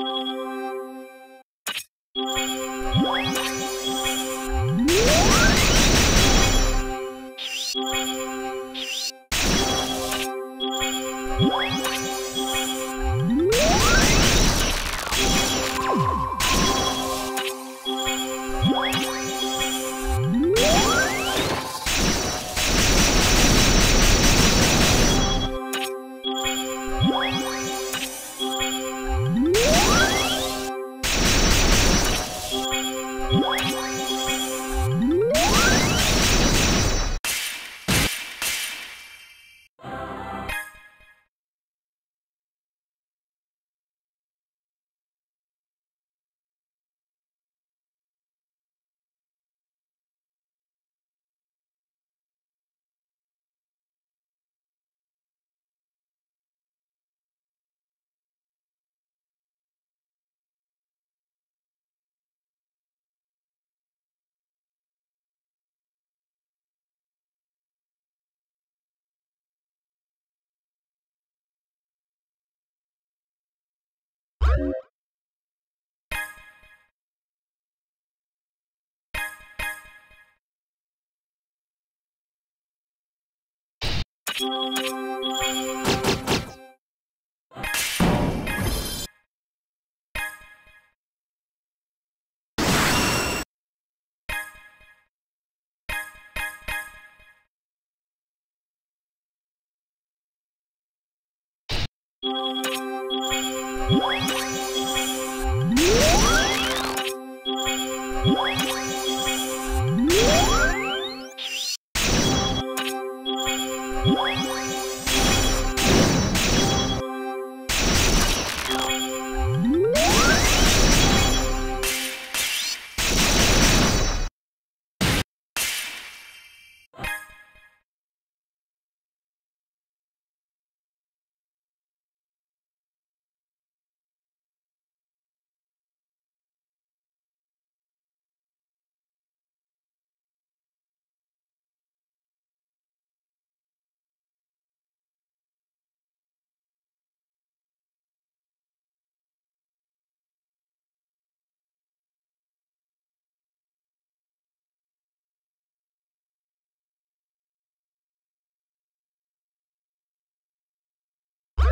you What?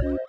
Música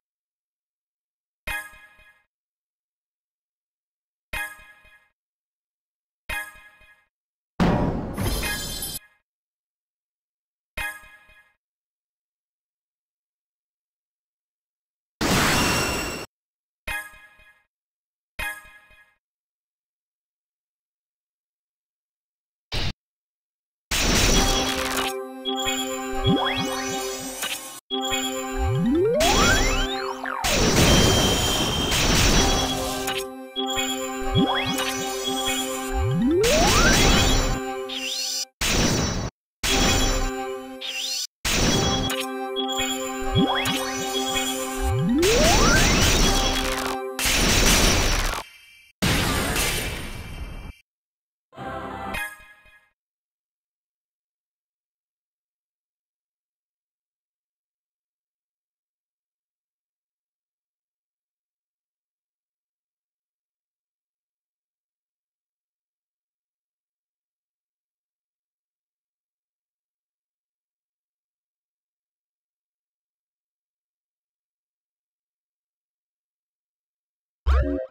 you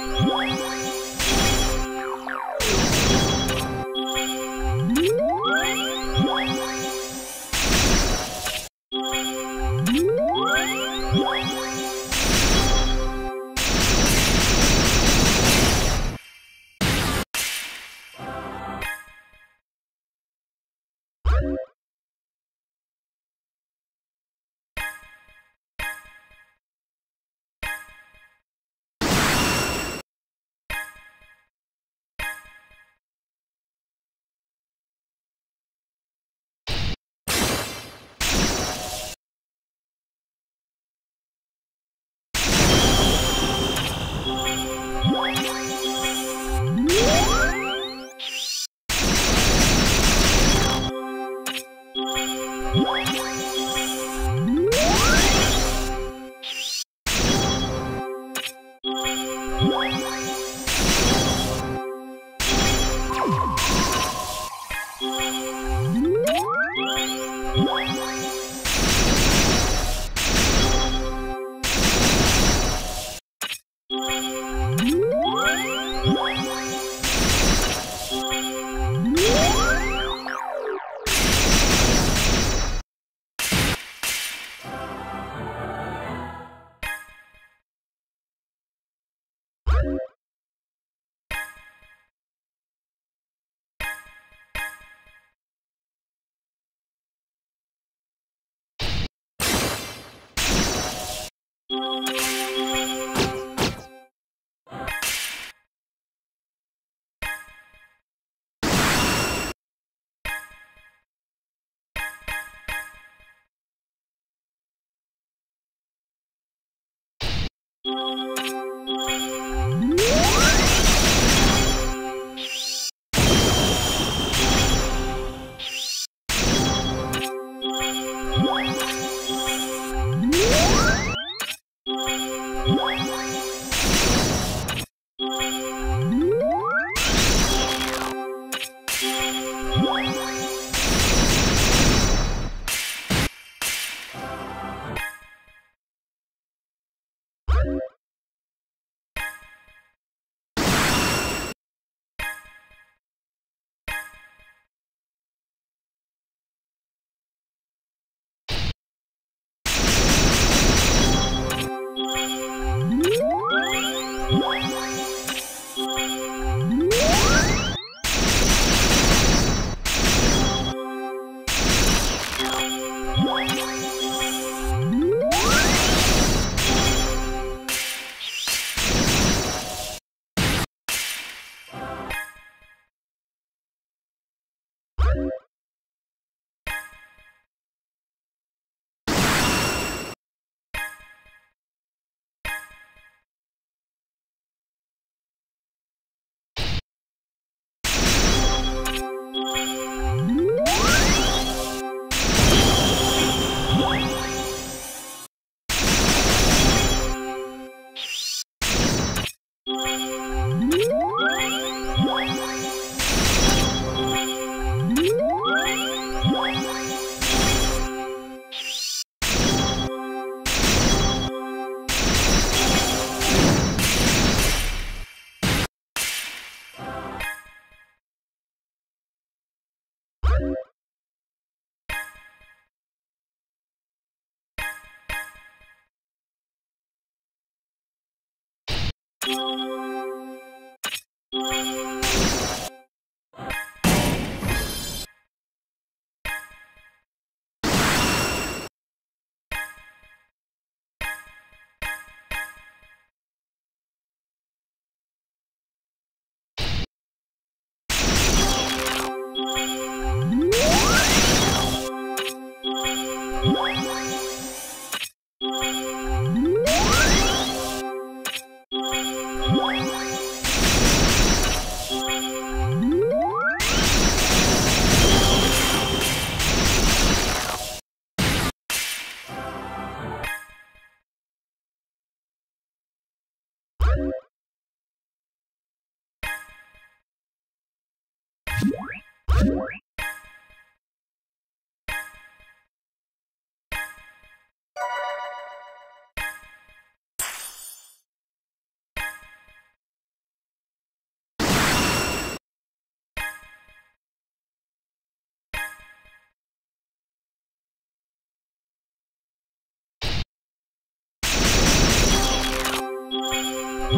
Música Thank you. you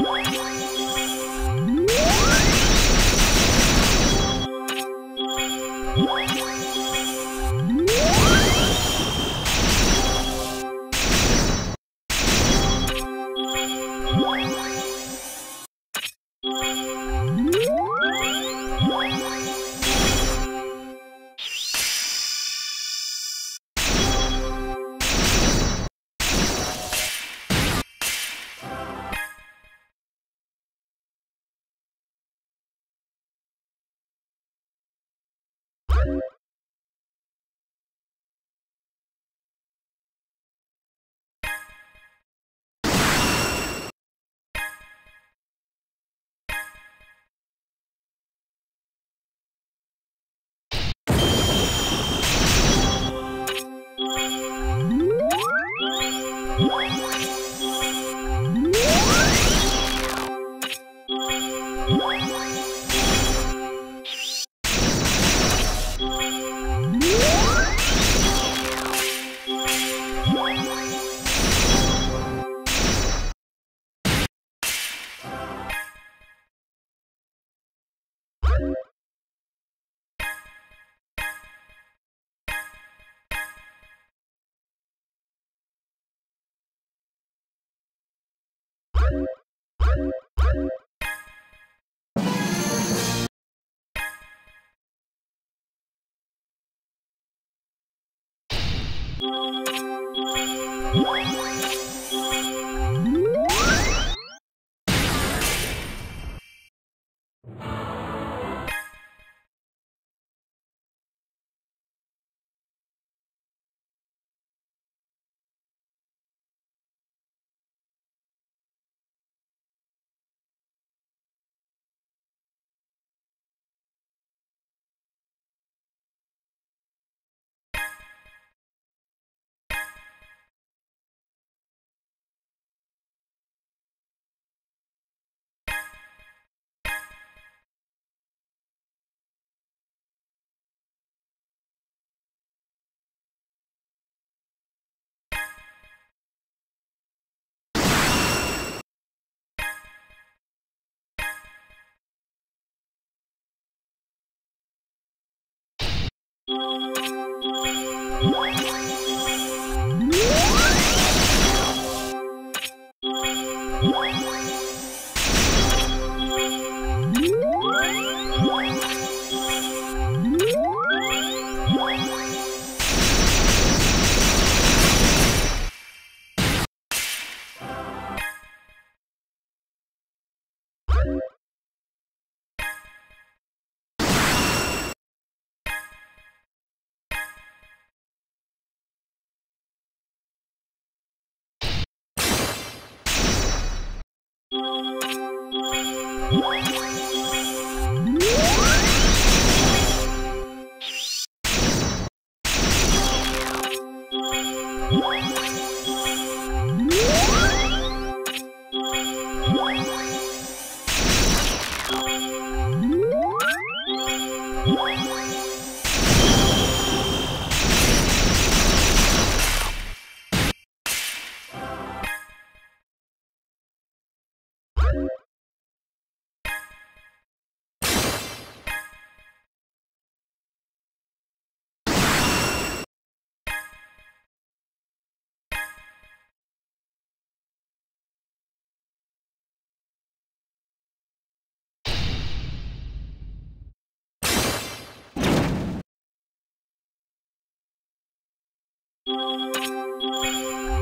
Bye. Música Música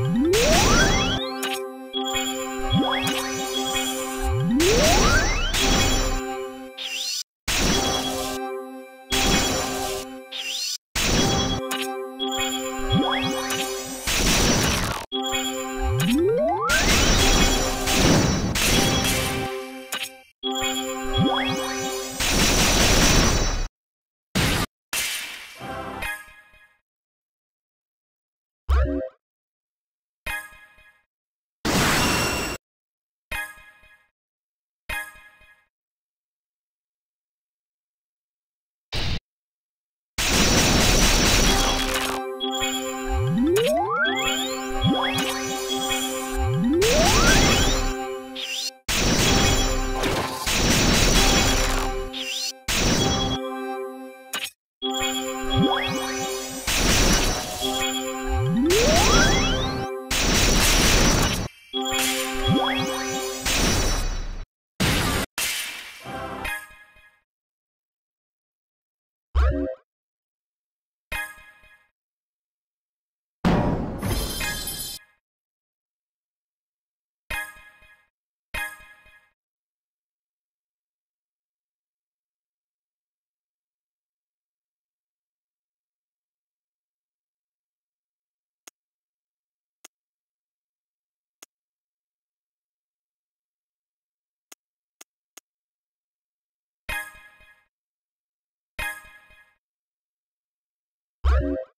What?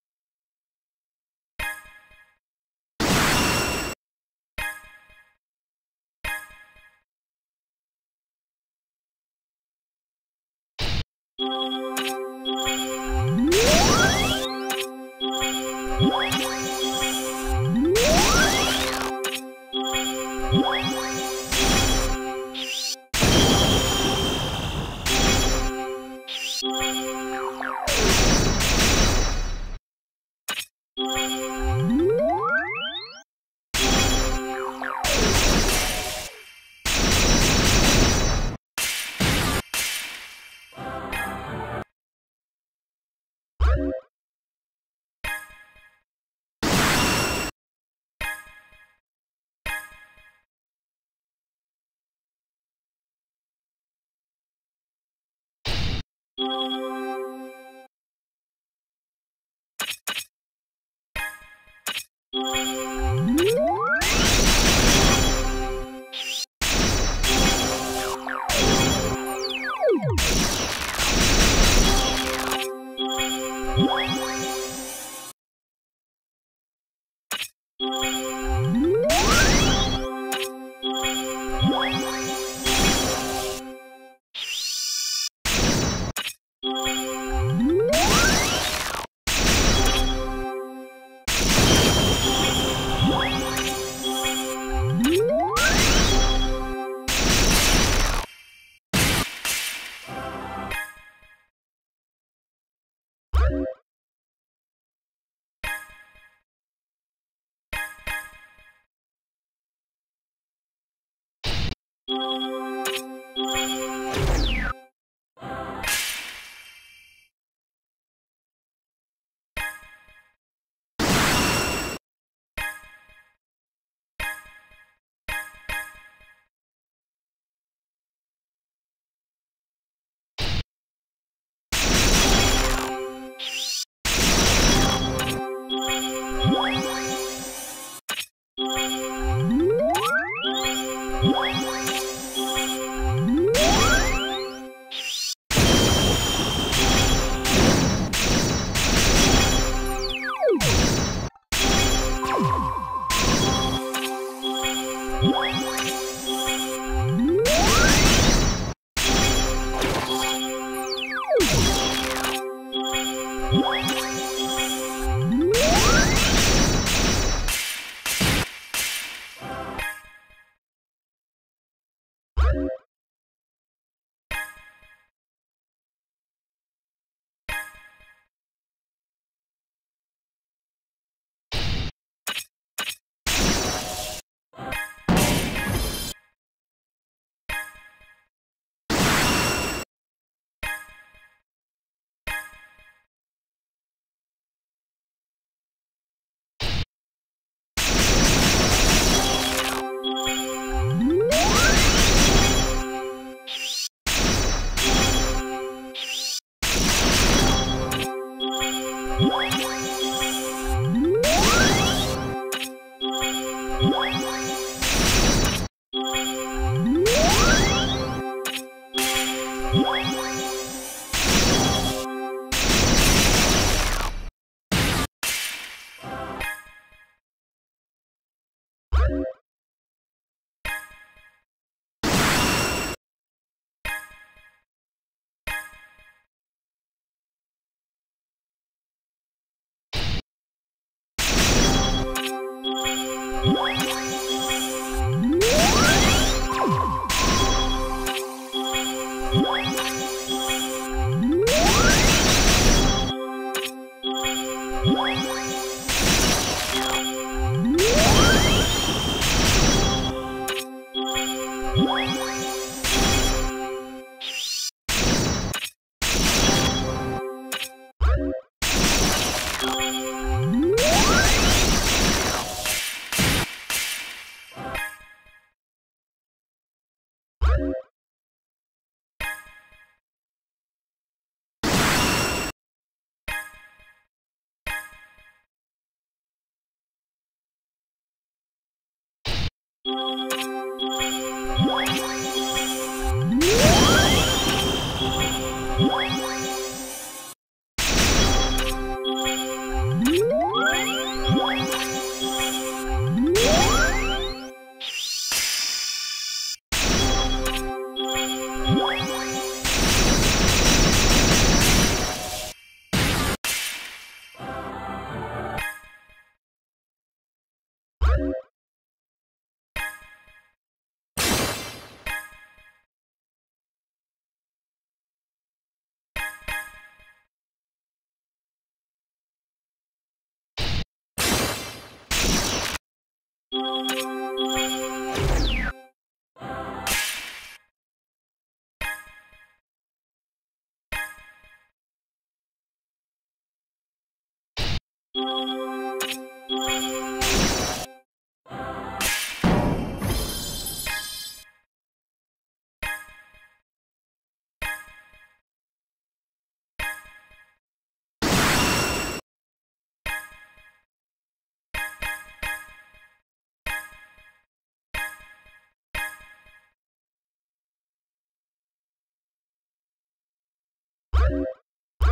Música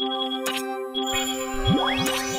Thank you.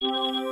You.